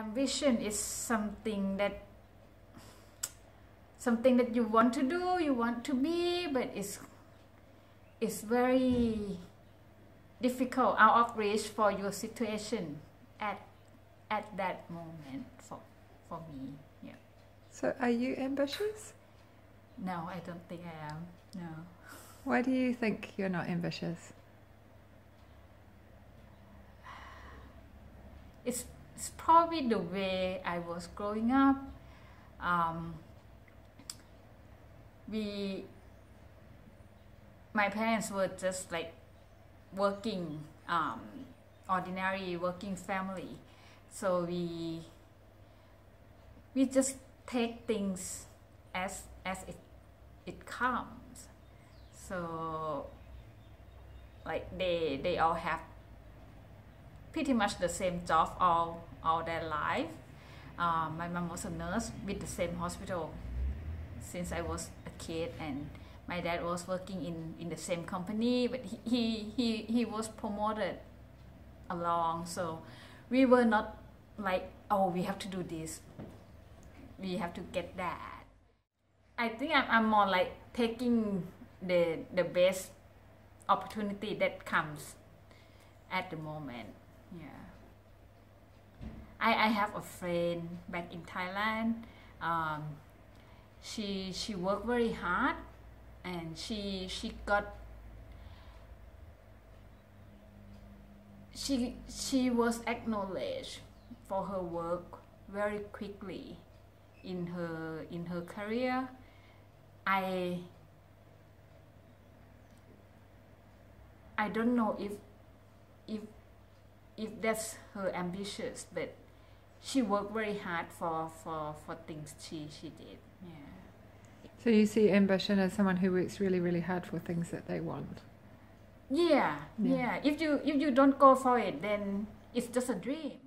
ambition is something that something that you want to do, you want to be, but it's it's very difficult out of reach for your situation at at that moment for for me. Yeah. So, are you ambitious? No, I don't think I am. No. Why do you think you're not ambitious? It's it's probably the way I was growing up. Um, we my parents were just like working um, ordinary working family so we we just take things as as it it comes so like they they all have pretty much the same job all all their life. Um, my mom was a nurse with the same hospital since I was a kid and my dad was working in, in the same company but he, he, he, he was promoted along. So we were not like oh we have to do this. We have to get that. I think i'm, I'm more like taking the the best opportunity that comes at the moment yeah. I i have a friend back in thailand. Um, she she worked very hard and she she got she she was acknowledged for her work very quickly in her in her career. I i don't know if if if that's her ambitious but she worked very hard for for for things she she did yeah So, you see ambition as someone who works really, really hard for things that they want? yeah Yeah. yeah if you if you don't go for it then it's just a dream